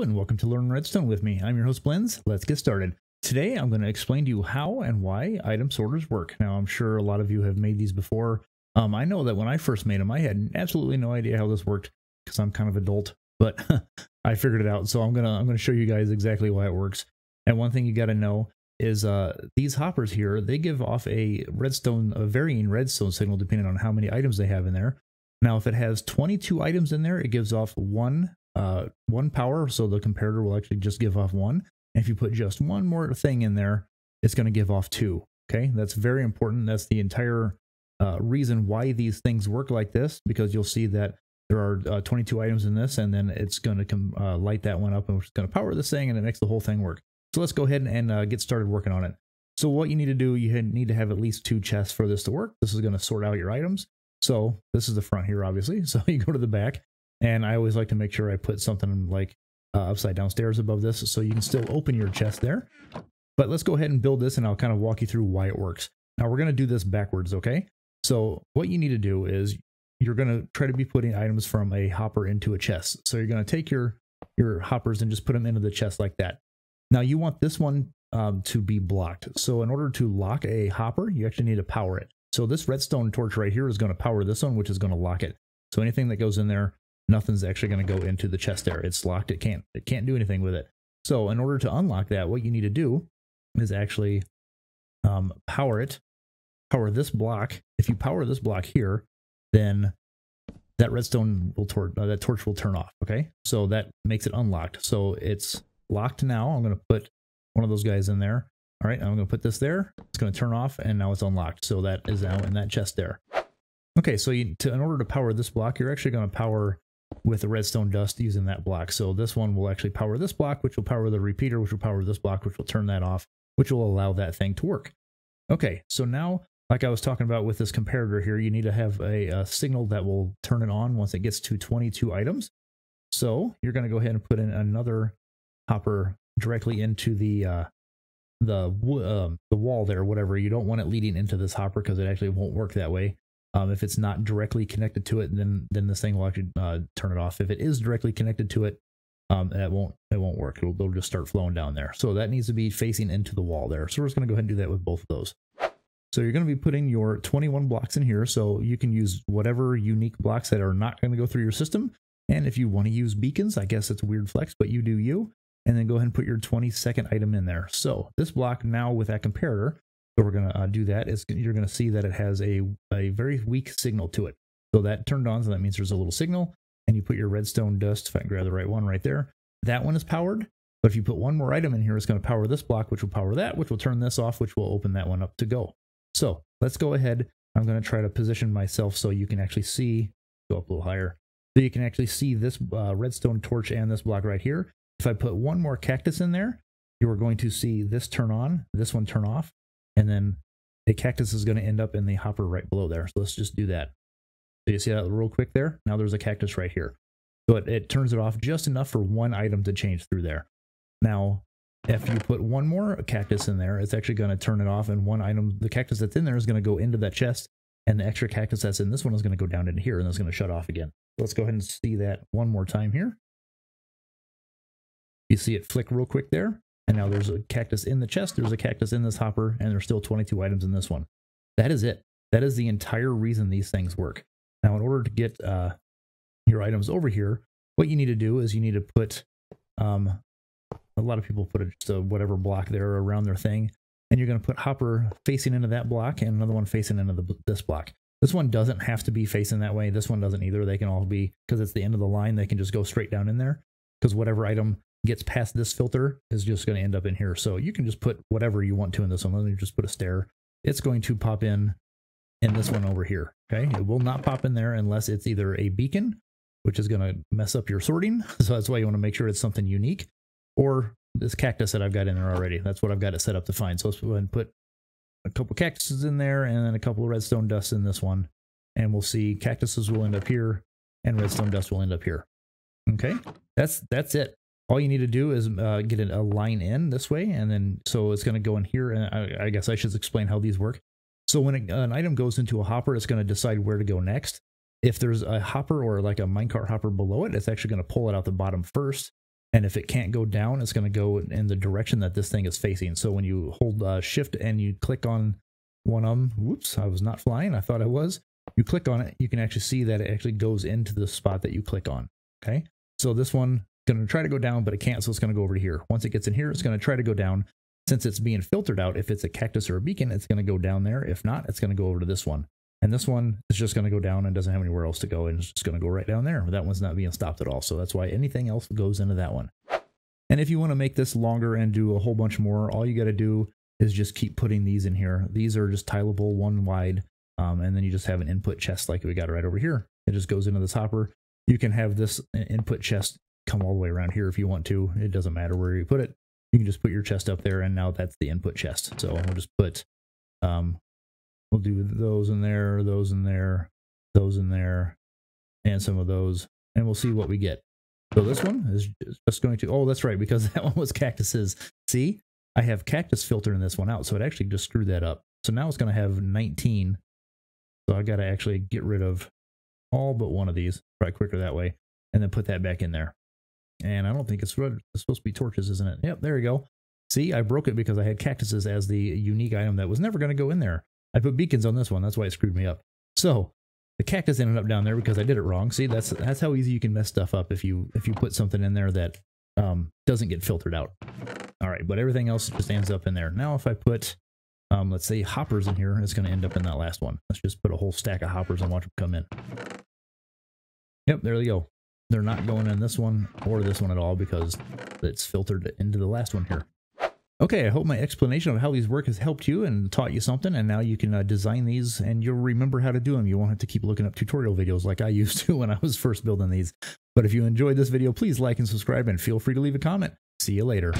And welcome to Learn Redstone with me. I'm your host Blends. Let's get started. Today I'm going to explain to you how and why item sorters work. Now I'm sure a lot of you have made these before. Um, I know that when I first made them I had absolutely no idea how this worked because I'm kind of adult, but I figured it out. So I'm gonna I'm gonna show you guys exactly why it works. And one thing you got to know is uh, these hoppers here they give off a redstone a varying redstone signal depending on how many items they have in there. Now if it has 22 items in there, it gives off one uh, one power, so the comparator will actually just give off one. And if you put just one more thing in there, it's going to give off two. Okay, that's very important. That's the entire uh, reason why these things work like this, because you'll see that there are uh, 22 items in this, and then it's going to uh, light that one up, and it's going to power this thing, and it makes the whole thing work. So let's go ahead and uh, get started working on it. So what you need to do, you need to have at least two chests for this to work. This is going to sort out your items. So this is the front here, obviously. So you go to the back, and I always like to make sure I put something like uh, upside down stairs above this so you can still open your chest there. But let's go ahead and build this and I'll kind of walk you through why it works. Now we're going to do this backwards, okay? So what you need to do is you're going to try to be putting items from a hopper into a chest. So you're going to take your, your hoppers and just put them into the chest like that. Now you want this one um, to be blocked. So in order to lock a hopper, you actually need to power it. So this redstone torch right here is going to power this one, which is going to lock it. So anything that goes in there nothing's actually going to go into the chest there. It's locked. It can't it can't do anything with it. So in order to unlock that, what you need to do is actually um, power it, power this block. If you power this block here, then that redstone will torch uh, that torch will turn off. Okay, so that makes it unlocked. So it's locked now. I'm going to put one of those guys in there. All right, I'm going to put this there. It's going to turn off, and now it's unlocked. So that is now in that chest there. Okay, so you, to, in order to power this block, you're actually going to power with the redstone dust using that block. So this one will actually power this block, which will power the repeater, which will power this block, which will turn that off, which will allow that thing to work. Okay, so now, like I was talking about with this comparator here, you need to have a, a signal that will turn it on once it gets to 22 items. So you're going to go ahead and put in another hopper directly into the uh, the um, the wall there, whatever. You don't want it leading into this hopper because it actually won't work that way. Um, if it's not directly connected to it, then then this thing will actually uh, turn it off. If it is directly connected to it, um, that won't it won't work. It'll, it'll just start flowing down there. So that needs to be facing into the wall there. So we're just going to go ahead and do that with both of those. So you're going to be putting your 21 blocks in here. So you can use whatever unique blocks that are not going to go through your system. And if you want to use beacons, I guess it's a weird flex, but you do you. And then go ahead and put your 22nd item in there. So this block now with that comparator so we're going to uh, do that. Is you're going to see that it has a, a very weak signal to it. So that turned on, so that means there's a little signal. And you put your redstone dust, if I can grab the right one right there, that one is powered. But if you put one more item in here, it's going to power this block, which will power that, which will turn this off, which will open that one up to go. So let's go ahead. I'm going to try to position myself so you can actually see, go up a little higher, so you can actually see this uh, redstone torch and this block right here. If I put one more cactus in there, you are going to see this turn on, this one turn off, and then a cactus is going to end up in the hopper right below there. So let's just do that. So you see that real quick there? Now there's a cactus right here. So it, it turns it off just enough for one item to change through there. Now, if you put one more cactus in there, it's actually going to turn it off, and one item, the cactus that's in there, is going to go into that chest, and the extra cactus that's in this one is going to go down into here, and it's going to shut off again. Let's go ahead and see that one more time here. You see it flick real quick there. And now there's a cactus in the chest, there's a cactus in this hopper, and there's still 22 items in this one. That is it. That is the entire reason these things work. Now, in order to get uh, your items over here, what you need to do is you need to put, um, a lot of people put a, just a whatever block there around their thing, and you're going to put hopper facing into that block and another one facing into the, this block. This one doesn't have to be facing that way. This one doesn't either. They can all be, because it's the end of the line, they can just go straight down in there. Because whatever item gets past this filter is just going to end up in here. So you can just put whatever you want to in this one. Let me just put a stair. It's going to pop in in this one over here. Okay. It will not pop in there unless it's either a beacon, which is going to mess up your sorting. So that's why you want to make sure it's something unique or this cactus that I've got in there already. That's what I've got it set up to find. So let's go ahead and put a couple cactuses in there and then a couple of redstone dust in this one. And we'll see cactuses will end up here and redstone dust will end up here. Okay. That's, that's it all you need to do is uh, get a line in this way, and then so it's going to go in here. And I, I, guess I should explain how these work. So when it, an item goes into a hopper, it's going to decide where to go next. If there's a hopper or like a minecart hopper below it, it's actually going to pull it out the bottom first. And if it can't go down, it's going to go in the direction that this thing is facing. So when you hold uh, shift and you click on one of them, whoops, I was not flying. I thought I was. You click on it, you can actually see that it actually goes into the spot that you click on. Okay. So this one going to try to go down, but it can't. So it's going to go over to here. Once it gets in here, it's going to try to go down. Since it's being filtered out, if it's a cactus or a beacon, it's going to go down there. If not, it's going to go over to this one. And this one is just going to go down and doesn't have anywhere else to go. And it's just going to go right down there. That one's not being stopped at all. So that's why anything else goes into that one. And if you want to make this longer and do a whole bunch more, all you got to do is just keep putting these in here. These are just tileable one wide. Um, and then you just have an input chest like we got right over here. It just goes into this hopper. You can have this input chest come all the way around here if you want to. It doesn't matter where you put it. You can just put your chest up there and now that's the input chest. So we'll just put, um, we'll do those in there, those in there, those in there, and some of those, and we'll see what we get. So this one is just going to, oh, that's right, because that one was cactuses. See, I have cactus filter in this one out, so it actually just screwed that up. So now it's going to have 19. So I got to actually get rid of all but one of these, probably quicker that way, and then put that back in there. And I don't think it's, supposed to be torches, isn't it? Yep, there you go. See, I broke it because I had cactuses as the unique item that was never going to go in there. I put beacons on this one. That's why it screwed me up. So the cactus ended up down there because I did it wrong. See, that's that's how easy you can mess stuff up if you if you put something in there that um, doesn't get filtered out. All right, but everything else just ends up in there. Now, if I put, um, let's say hoppers in here, it's going to end up in that last one. Let's just put a whole stack of hoppers and watch them come in. Yep, there they go. They're not going in this one or this one at all because it's filtered into the last one here. Okay, I hope my explanation of how these work has helped you and taught you something, and now you can uh, design these and you'll remember how to do them. You won't have to keep looking up tutorial videos like I used to when I was first building these. But if you enjoyed this video, please like and subscribe and feel free to leave a comment. See you later.